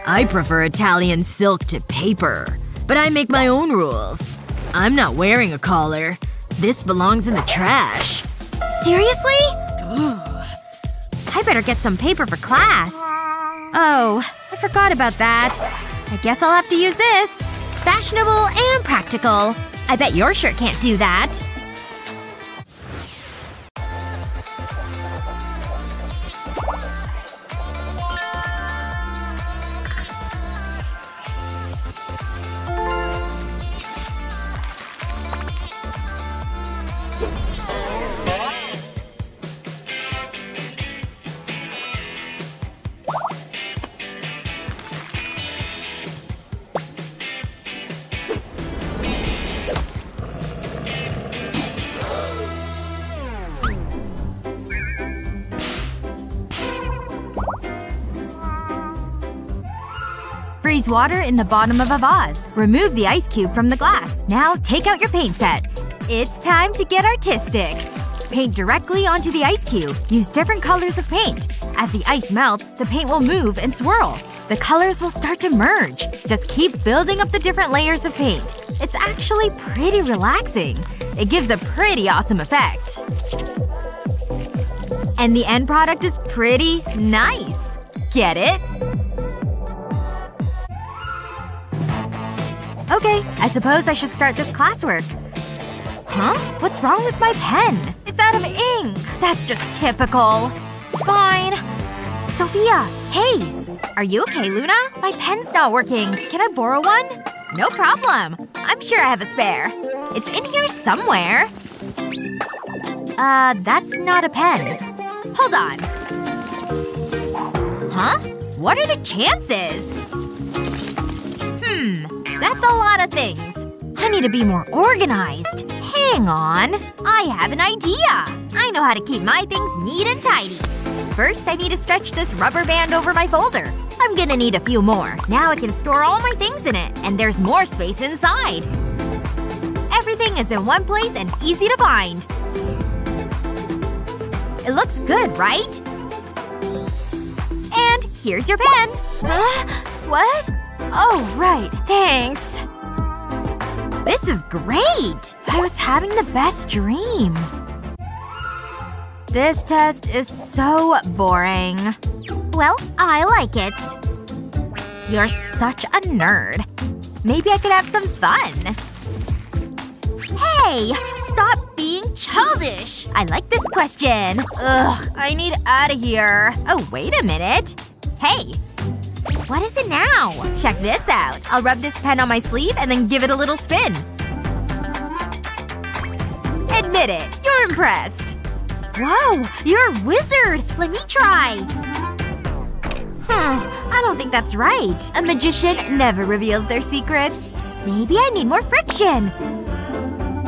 I prefer Italian silk to paper. But I make my own rules. I'm not wearing a collar. This belongs in the trash. Seriously? I better get some paper for class. Oh, I forgot about that. I guess I'll have to use this. Fashionable and practical. I bet your shirt can't do that. Water in the bottom of a vase. Remove the ice cube from the glass. Now take out your paint set. It's time to get artistic. Paint directly onto the ice cube. Use different colors of paint. As the ice melts, the paint will move and swirl. The colors will start to merge. Just keep building up the different layers of paint. It's actually pretty relaxing. It gives a pretty awesome effect. And the end product is pretty nice. Get it? Okay, I suppose I should start this classwork. Huh? What's wrong with my pen? It's out of ink. That's just typical. It's fine. Sophia! Hey! Are you okay, Luna? My pen's not working. Can I borrow one? No problem. I'm sure I have a spare. It's in here somewhere. Uh, that's not a pen. Hold on. Huh? What are the chances? That's a lot of things. I need to be more organized. Hang on. I have an idea. I know how to keep my things neat and tidy. First, I need to stretch this rubber band over my folder. I'm gonna need a few more. Now I can store all my things in it. And there's more space inside. Everything is in one place and easy to find. It looks good, right? And here's your pen. Huh? [gasps] What? Oh, right. Thanks. This is great! I was having the best dream. This test is so boring. Well, I like it. You're such a nerd. Maybe I could have some fun. Hey! stop being childish? I like this question. Ugh, I need out of here. Oh, wait a minute. Hey. What is it now? Check this out. I'll rub this pen on my sleeve and then give it a little spin. Admit it. You're impressed. Whoa! You're a wizard! Let me try. Hmm. I don't think that's right. A magician never reveals their secrets. Maybe I need more friction.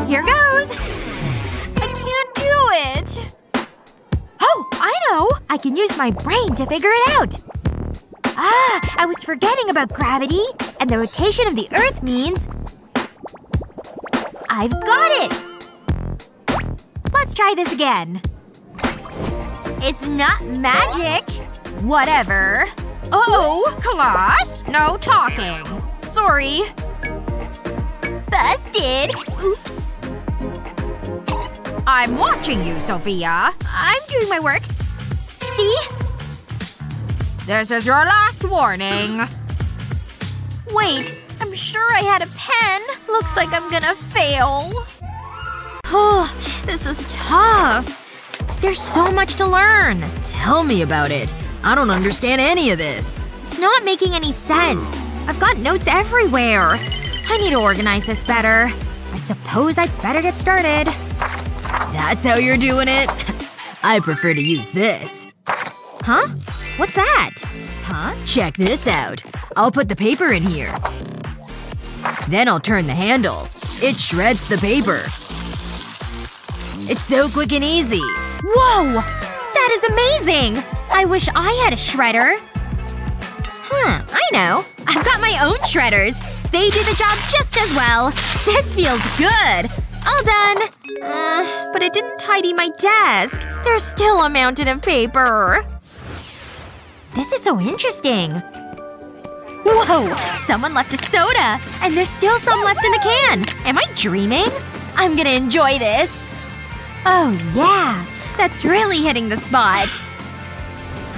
Here goes. I can't do it. Oh, I know! I can use my brain to figure it out. Ah, I was forgetting about gravity. And the rotation of the earth means… I've got it! Let's try this again. It's not magic. Whatever. Oh, class? No talking. Sorry. Busted. Oops. I'm watching you, Sophia. I'm doing my work. See? This is your last warning. Wait. I'm sure I had a pen. Looks like I'm gonna fail. Oh, this is tough. There's so much to learn. Tell me about it. I don't understand any of this. It's not making any sense. I've got notes everywhere. I need to organize this better. I suppose I'd better get started. That's how you're doing it? [laughs] I prefer to use this. Huh? What's that? Huh? Check this out. I'll put the paper in here. Then I'll turn the handle. It shreds the paper. It's so quick and easy. Whoa! That is amazing! I wish I had a shredder. Huh. I know. I've got my own shredders. They do the job just as well. This feels good. All done. Uh, but it didn't tidy my desk. There's still a mountain of paper. This is so interesting. Whoa! Someone left a soda! And there's still some left in the can! Am I dreaming? I'm gonna enjoy this. Oh yeah. That's really hitting the spot.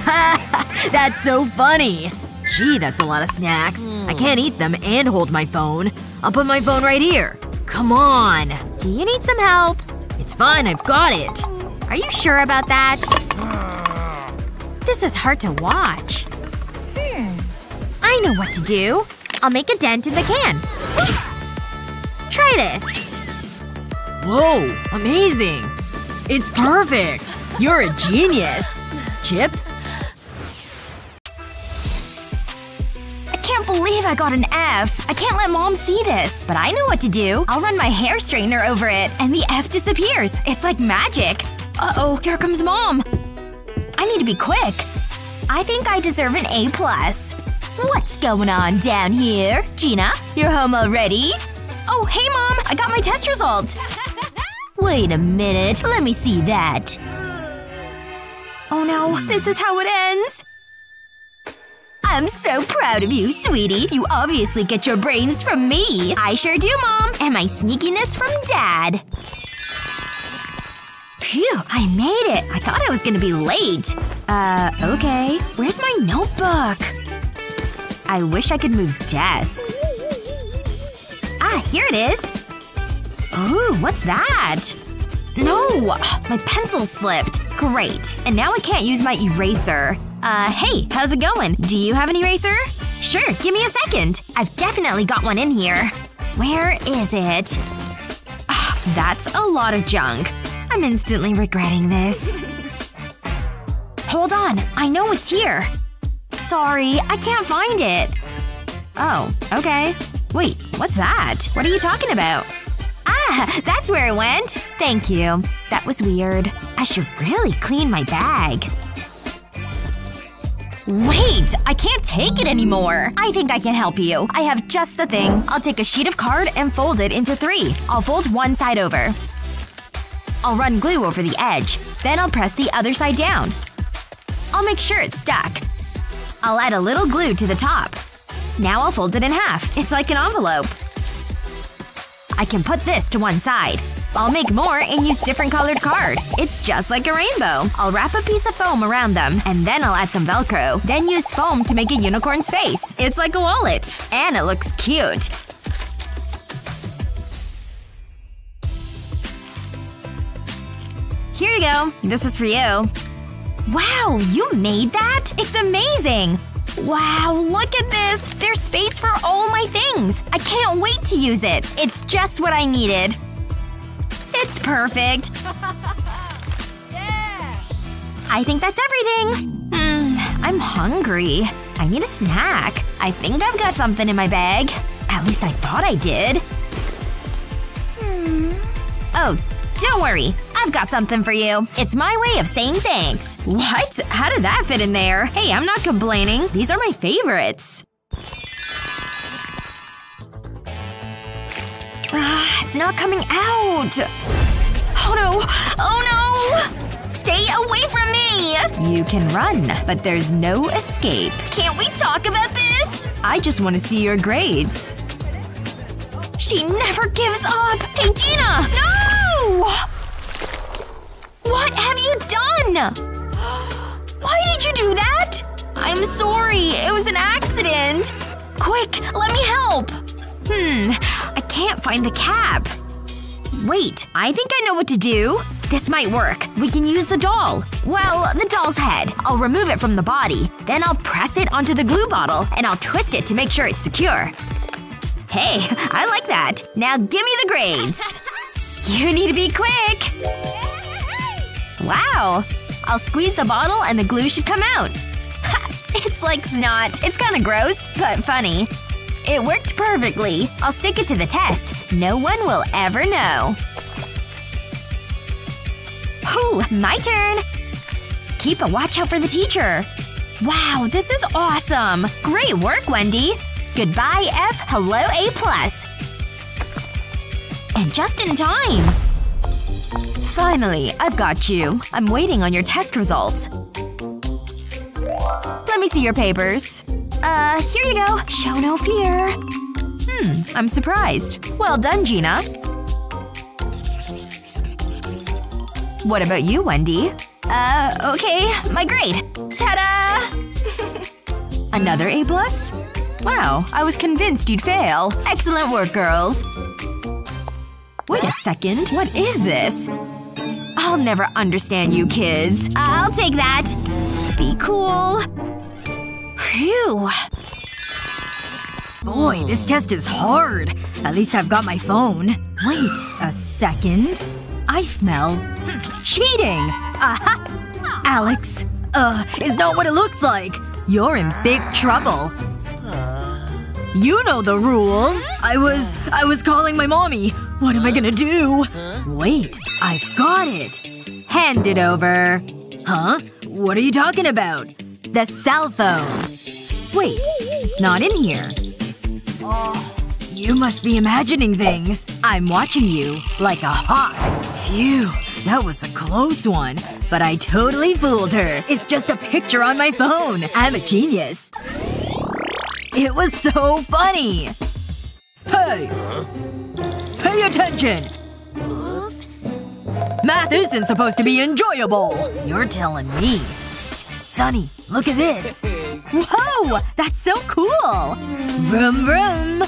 Ha! [laughs] That's so funny. Gee, that's a lot of snacks. I can't eat them and hold my phone. I'll put my phone right here. Come on. Do you need some help? It's fine, I've got it. Are you sure about that? This is hard to watch. Hmm. I know what to do. I'll make a dent in the can. [gasps] Try this. Whoa. Amazing. It's perfect. You're a genius. Chip? I can't believe I got an F. I can't let mom see this. But I know what to do. I'll run my hair straightener over it, and the F disappears. It's like magic. Uh-oh, here comes mom. Need to be quick. I think I deserve an A+. plus. What's going on down here? Gina, you're home already? Oh, hey mom! I got my test result! [laughs] Wait a minute. Let me see that. Oh no, this is how it ends. I'm so proud of you, sweetie. You obviously get your brains from me. I sure do, Mom. And my sneakiness from Dad. Phew, I made it. I thought I was gonna be late. Uh, okay. Where's my notebook? I wish I could move desks. Ah, here it is. Ooh, what's that? No! My pencil slipped. Great. And now I can't use my eraser. Uh, hey, how's it going? Do you have an eraser? Sure, give me a second. I've definitely got one in here. Where is it? Ah, that's a lot of junk. I'm instantly regretting this. Hold on. I know it's here. Sorry, I can't find it. Oh, okay. Wait, what's that? What are you talking about? Ah, that's where it went. Thank you. That was weird. I should really clean my bag. Wait! I can't take it anymore! I think I can help you. I have just the thing. I'll take a sheet of card and fold it into three. I'll fold one side over. I'll run glue over the edge. Then I'll press the other side down. I'll make sure it's stuck. I'll add a little glue to the top. Now I'll fold it in half. It's like an envelope. I can put this to one side. I'll make more and use different colored card. It's just like a rainbow. I'll wrap a piece of foam around them, and then I'll add some velcro. Then use foam to make a unicorn's face. It's like a wallet. And it looks cute. Here you go. This is for you. Wow, you made that? It's amazing! Wow, look at this! There's space for all my things! I can't wait to use it! It's just what I needed. It's perfect. [laughs] yeah. I think that's everything. Hmm, I'm hungry. I need a snack. I think I've got something in my bag. At least I thought I did. Hmm. Oh, don't worry. I've got something for you. It's my way of saying thanks. What? How did that fit in there? Hey, I'm not complaining. These are my favorites. Ah, it's not coming out. Oh no. Oh no! Stay away from me! You can run, but there's no escape. Can't we talk about this? I just want to see your grades. She never gives up! Hey, Gina! No! What have you done? [gasps] Why did you do that? I'm sorry. It was an accident. Quick, let me help. Hmm. I can't find the cap. Wait, I think I know what to do. This might work. We can use the doll. Well, the doll's head. I'll remove it from the body. Then I'll press it onto the glue bottle, and I'll twist it to make sure it's secure. Hey, [laughs] I like that. Now give me the grades. [laughs] You need to be quick. Wow. I'll squeeze the bottle and the glue should come out. Ha! It's like snot. It's kinda gross, but funny. It worked perfectly. I'll stick it to the test. No one will ever know. Whew, my turn! Keep a watch out for the teacher. Wow, this is awesome! Great work, Wendy! Goodbye, F. Hello, A+. plus. And just in time! Finally, I've got you. I'm waiting on your test results. Let me see your papers. Uh, here you go. Show no fear. Hmm, I'm surprised. Well done, Gina. What about you, Wendy? Uh, okay. My grade. Ta-da! [laughs] Another A+? plus? Wow, I was convinced you'd fail. Excellent work, girls. Wait a second. What is this? I'll never understand you kids. I'll take that. Be cool. Phew. Boy, this test is hard. At least I've got my phone. Wait a second. I smell… cheating! Aha! Alex. Uh, is not what it looks like. You're in big trouble. You know the rules. I was… I was calling my mommy. What am I gonna do? Wait. I've got it. Hand it over. Huh? What are you talking about? The cell phone. Wait. It's not in here. You must be imagining things. I'm watching you. Like a hawk. Phew. That was a close one. But I totally fooled her. It's just a picture on my phone. I'm a genius. It was so funny! Hey! Attention! Oops. Math isn't supposed to be enjoyable! You're telling me. Psst. Sunny, look at this. Whoa! That's so cool! Vroom vroom.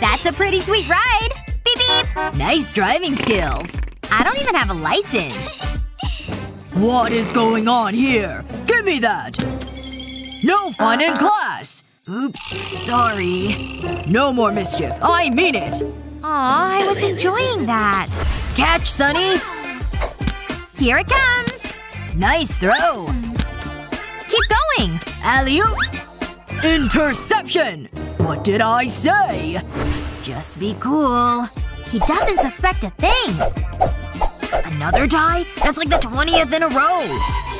That's a pretty sweet ride! Beep beep! Nice driving skills. I don't even have a license. What is going on here? Give me that! No fun in class! Oops. Sorry. No more mischief. I mean it! Aw, I was enjoying that. Catch, Sunny! Here it comes! Nice throw! Keep going! Alley-oop! Interception! What did I say? Just be cool. He doesn't suspect a thing. Another tie? That's like the 20th in a row!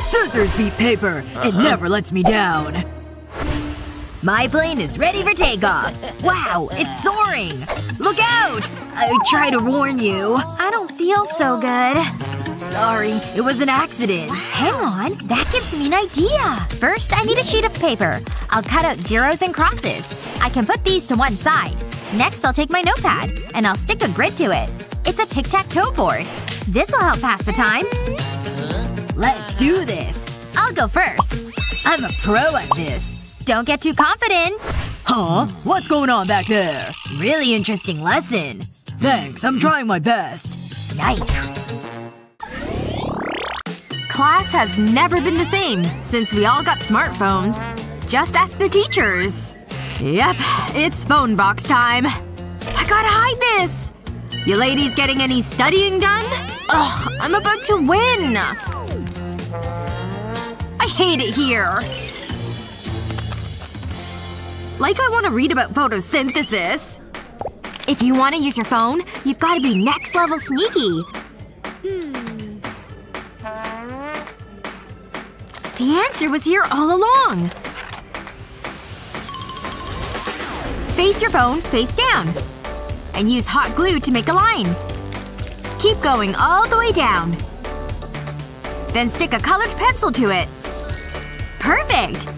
Scissors beat paper. It uh-huh. never lets me down. My plane is ready for takeoff. Wow, it's soaring! Look out! I try to warn you. I don't feel so good. Sorry, it was an accident. Hang on. That gives me an idea. First, I need a sheet of paper. I'll cut out zeros and crosses. I can put these to one side. Next, I'll take my notepad. And I'll stick a grid to it. It's a tic-tac-toe board. This'll help pass the time. Let's do this. I'll go first. I'm a pro at this. Don't get too confident. Huh? What's going on back there? Really interesting lesson. Thanks, I'm trying my best. Nice. class has never been the same since we all got smartphones. Just ask the teachers. Yep, it's phone box time. I gotta hide this! You ladies getting any studying done? Ugh, I'm about to win! I hate it here. Like I want to read about photosynthesis. If you want to use your phone, you've gotta be next level sneaky. Hmm. The answer was here all along. Face your phone face down. And use hot glue to make a line. Keep going all the way down. Then stick a colored pencil to it. Perfect!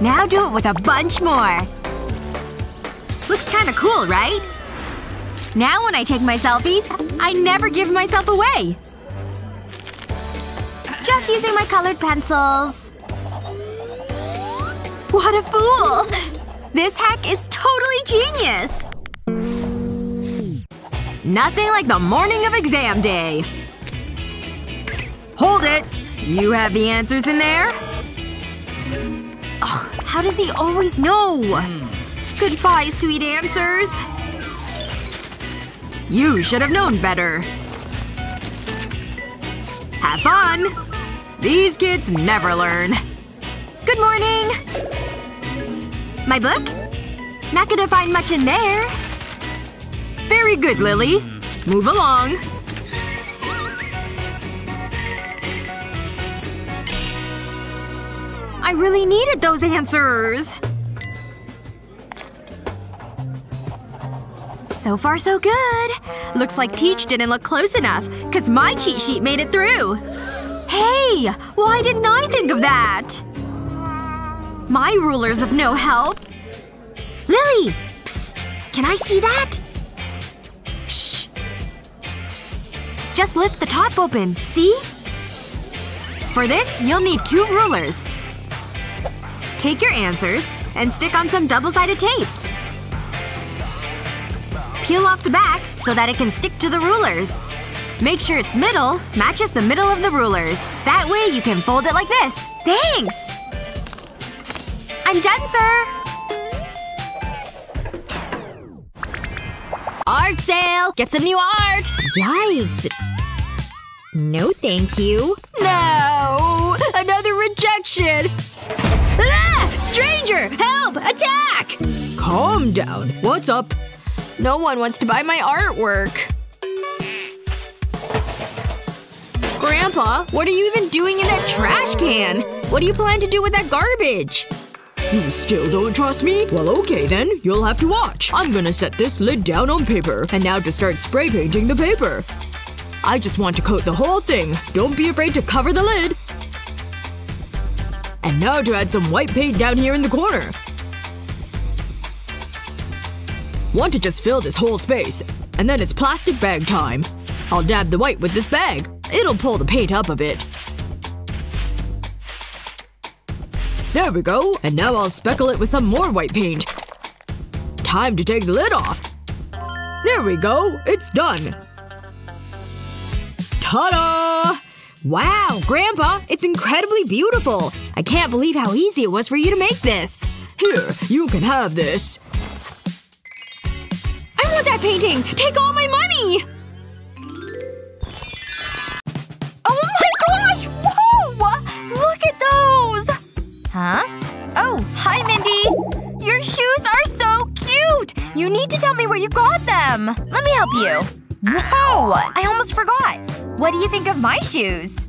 Now do it with a bunch more. Looks kinda cool, right? Now when I take my selfies, I never give myself away. Just using my colored pencils. What a fool! This hack is totally genius! Nothing like the morning of exam day. Hold it! You have the answers in there? Ugh, how does he always know? Goodbye, sweet answers. You should have known better. Have fun! These kids never learn. Good morning! My book? Not gonna find much in there. Very good, Lily. Move along. I really needed those answers. So far so good. Looks like Teach didn't look close enough, cause my cheat sheet made it through. Hey! Why didn't I think of that? My ruler's of no help. Lily! Psst! Can I see that? Shh. Just lift the top open, see? For this, you'll need two rulers. Take your answers and stick on some double-sided tape. Peel off the back so that it can stick to the rulers. Make sure its middle matches the middle of the rulers. That way you can fold it like this. Thanks! I'm done, sir! Art sale! Get some new art! Yikes. No thank you. No! Another rejection! Ah! Stranger! Help! Attack! Calm down. What's up? No one wants to buy my artwork. Grandpa, what are you even doing in that trash can? What do you plan to do with that garbage? You still don't trust me? Well okay then, you'll have to watch. I'm gonna set this lid down on paper, and now to start spray painting the paper. I just want to coat the whole thing. Don't be afraid to cover the lid. And now to add some white paint down here in the corner. Want to just fill this whole space. And then it's plastic bag time. I'll dab the white with this bag. It'll pull the paint up a bit. There we go. And now I'll speckle it with some more white paint. Time to take the lid off. There we go. It's done. Ta-da! Wow, Grandpa! It's incredibly beautiful! I can't believe how easy it was for you to make this. Here, you can have this. I want that painting! Take all my money! Oh my gosh! Whoa! Look at those! Huh? Oh, hi, Mindy. Your shoes are so cute! You need to tell me where you got them. Let me help you. Whoa! I almost forgot. What do you think of my shoes?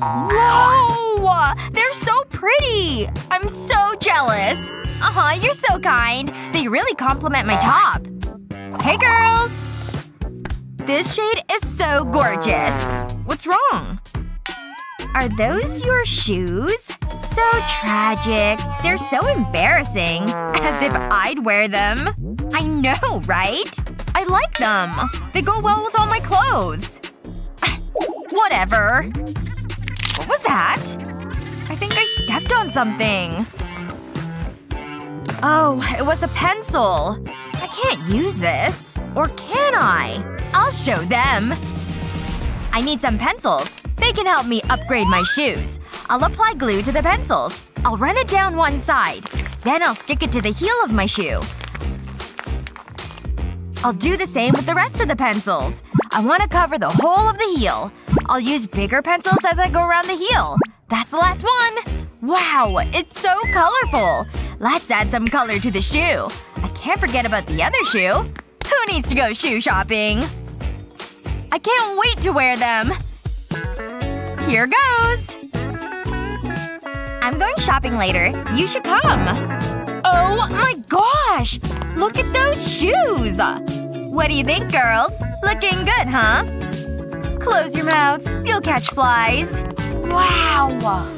Whoa! They're so pretty! I'm so jealous. Uh-huh, you're so kind. They really compliment my top. Hey, girls! This shade is so gorgeous. What's wrong? Are those your shoes? So tragic. They're so embarrassing. [laughs] As if I'd wear them. I know, right? I like them. They go well with all my clothes. [laughs] Whatever. What was that? I think I stepped on something. Oh, it was a pencil. I can't use this. Or can I? I'll show them. I need some pencils. They can help me upgrade my shoes. I'll apply glue to the pencils. I'll run it down one side. Then I'll stick it to the heel of my shoe. I'll do the same with the rest of the pencils. I want to cover the whole of the heel. I'll use bigger pencils as I go around the heel. That's the last one! Wow! It's so colorful! Let's add some color to the shoe. I can't forget about the other shoe. Who needs to go shoe shopping? I can't wait to wear them! Here goes! I'm going shopping later. You should come. Oh my gosh! Look at those shoes! What do you think, girls? Looking good, huh? Close your mouths. You'll catch flies. Wow!